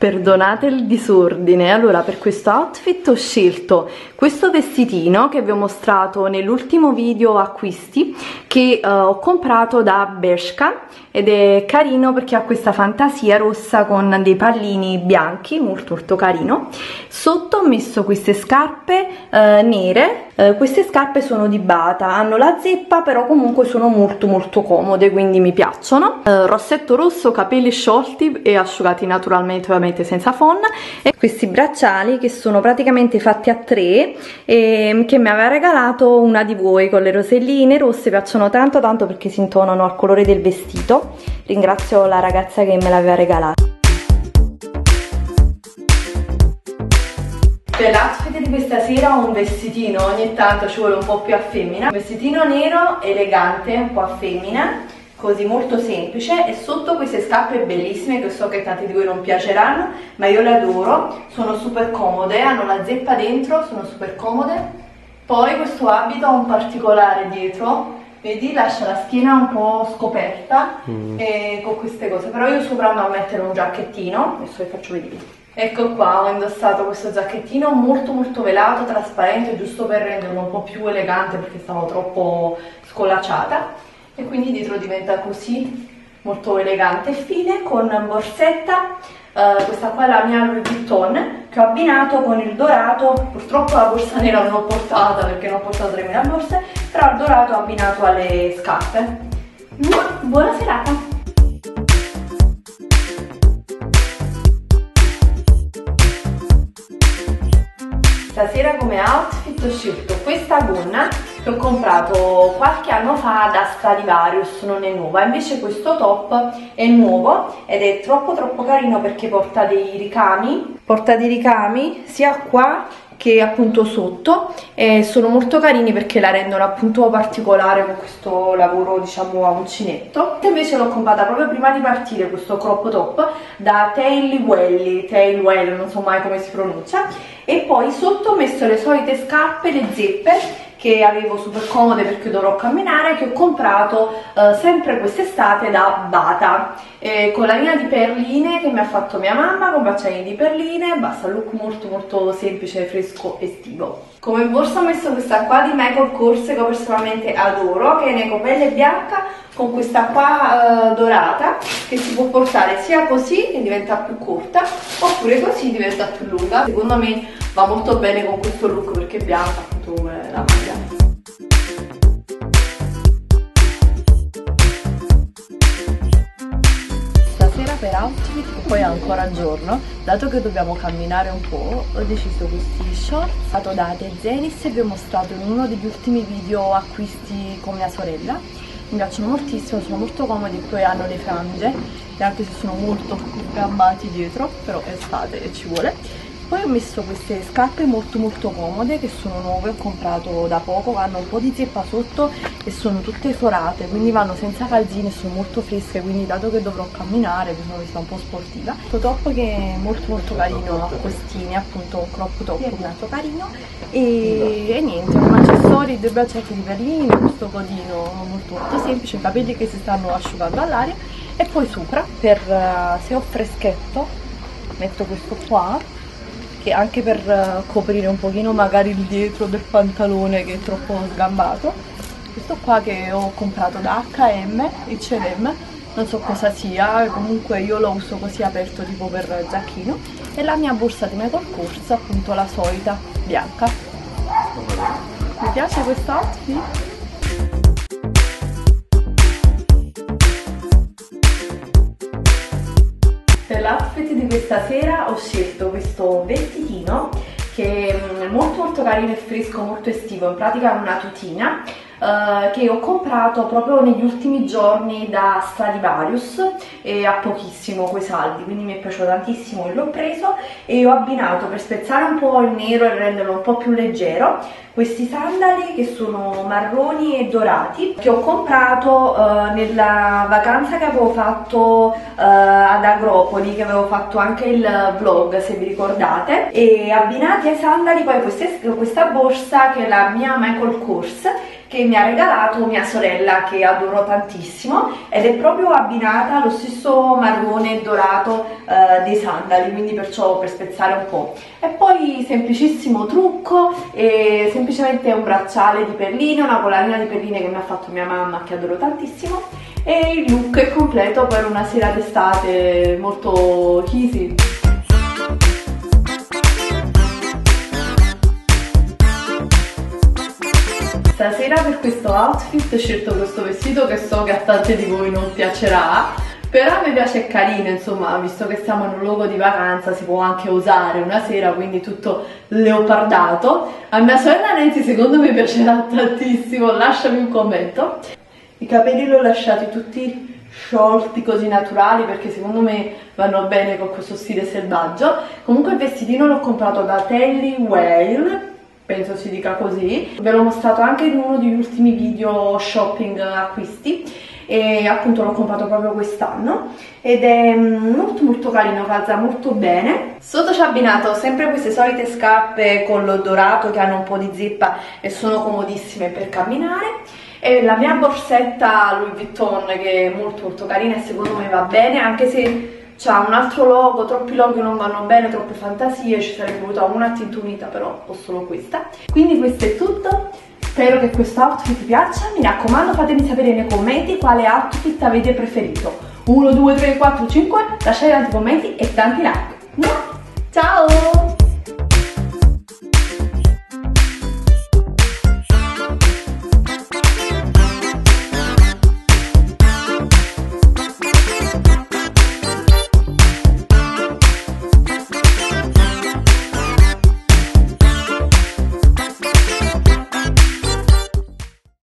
Perdonate il disordine, allora per questo outfit ho scelto questo vestitino che vi ho mostrato nell'ultimo video acquisti che uh, ho comprato da Bershka ed è carino perché ha questa fantasia rossa con dei pallini bianchi, molto molto carino. Sotto ho messo queste scarpe uh, nere, uh, queste scarpe sono di Bata, hanno la zeppa però comunque sono molto molto comode quindi mi piacciono. rossetto rosso, capelli sciolti e asciugati naturalmente ovviamente senza phon e questi bracciali che sono praticamente fatti a tre e che mi aveva regalato una di voi con le roselline rosse. Piacciono tanto tanto perché si intonano al colore del vestito ringrazio la ragazza che me l'aveva regalato Per l'outfit di questa sera ho un vestitino, ogni tanto ci vuole un po' più a femmina. Un vestitino nero, elegante, un po' a femmina così molto semplice. E sotto queste scarpe bellissime che so che tanti di voi non piaceranno ma io le adoro. Sono super comode hanno la zeppa dentro sono super comode. Poi questo abito ha un particolare dietro vedi lascia la schiena un po' scoperta mm. con queste cose. Però io sopra andrò a mettere un giacchettino adesso vi faccio vedere. Ecco qua, ho indossato questo giacchettino molto molto velato, trasparente, giusto per renderlo un po' più elegante perché stavo troppo scolacciata. E quindi dietro diventa così molto elegante. E fine con borsetta uh, questa qua è la mia Louis Vuitton che ho abbinato con il dorato. Purtroppo la borsa nera non l'ho portata perché non ho portato 3000 borse però il dorato abbinato alle scarpe. Buona serata. Stasera come outfit ho scelto questa gonna che ho comprato qualche anno fa da Stradivarius, non è nuova, invece questo top è nuovo ed è troppo troppo carino perché porta dei ricami, porta dei ricami sia qua che appunto sotto e sono molto carini perché la rendono appunto particolare con questo lavoro diciamo a uncinetto. Invece l'ho comprata proprio prima di partire questo crop top da Tailwelly Tailwell non so mai come si pronuncia. E poi sotto ho messo le solite scarpe le zeppe che avevo super comode perché dovrò camminare che ho comprato eh, sempre quest'estate da Bata eh, con la linea di perline che mi ha fatto mia mamma con braccialini di perline basta look molto molto semplice fresco estivo. Come borsa ho messo questa qua di Michael Corse che personalmente adoro che è in ecopelle bianca con questa qua eh, dorata che si può portare sia così che diventa più corta oppure così diventa più lunga. Secondo me va molto bene con questo look perché è bianca appunto come la maglia. Stasera per outfit poi è ancora giorno dato che dobbiamo camminare un po' ho deciso questi short fatto da The Zenis e vi ho mostrato in uno degli ultimi video acquisti con mia sorella. Mi piacciono moltissimo, sono molto comodi e poi hanno le frange e anche se sono molto gambati dietro però è estate e ci vuole poi ho messo queste scarpe molto molto comode che sono nuove, ho comprato da poco, hanno un po' di zeppa sotto e sono tutte forate, quindi vanno senza calzini e sono molto fresche, quindi dato che dovrò camminare mi sono vista un po' sportiva. Questo top che è molto molto carino, a questini, appunto un crop top molto carino. E, e niente, come accessori due braccialetti di perlini, questo codino molto molto semplice, i capelli che si stanno asciugando all'aria e poi sopra per uh, se ho freschetto metto questo qua che anche per uh, coprire un pochino magari il dietro del pantalone che è troppo sgambato questo qua che ho comprato da H&M H&M non so cosa sia comunque io lo uso così aperto tipo per giacchino e la mia borsa di Michael Kors appunto la solita bianca mi piace questo outfit? Di questa sera ho scelto questo vestitino che è molto molto carino e fresco, molto estivo, in pratica è una tutina uh, che ho comprato proprio negli ultimi giorni da Stradivarius e a pochissimo quei saldi, quindi mi è piaciuto tantissimo e l'ho preso e ho abbinato per spezzare un po' il nero e renderlo un po' più leggero questi sandali che sono marroni e dorati che ho comprato uh, nella vacanza che avevo fatto ad Agropoli che avevo fatto anche il vlog se vi ricordate. E abbinati ai sandali poi queste, questa borsa che è la mia Michael Kors che mi ha regalato mia sorella che adoro tantissimo ed è proprio abbinata allo stesso marrone dorato eh, dei sandali, quindi perciò per spezzare un po'. E poi semplicissimo trucco, semplicemente un bracciale di perline, una collanina di perline che mi ha fatto mia mamma che adoro tantissimo e il look è completo per una sera d'estate molto easy. Stasera per questo outfit ho scelto questo vestito che so che a tante di voi non piacerà però me piace carino insomma visto che siamo in un luogo di vacanza si può anche usare una sera quindi tutto leopardato. A mia sorella Nancy secondo me piacerà tantissimo. Lasciami un commento. I capelli li ho lasciati tutti sciolti così naturali perché secondo me vanno bene con questo stile selvaggio. Comunque il vestitino l'ho comprato da Telly Whale penso si dica così. Ve l'ho mostrato anche in uno degli ultimi video shopping acquisti e appunto l'ho comprato proprio quest'anno ed è mm, molto molto carino, calza molto bene. Sotto ci ho abbinato sempre queste solite scarpe con l'odorato che hanno un po' di zippa e sono comodissime per camminare e la mia borsetta Louis Vuitton che è molto molto carina e secondo me va bene anche se c'ha un altro logo, troppi logo non vanno bene, troppe fantasie, ci sarebbe voluta una tinta però ho solo questa. Quindi questo è tutto, spero che questo outfit vi piaccia, mi raccomando fatemi sapere nei commenti quale outfit avete preferito. 1, 2, 3, 4, 5, lasciate tanti commenti e tanti like. Ciao!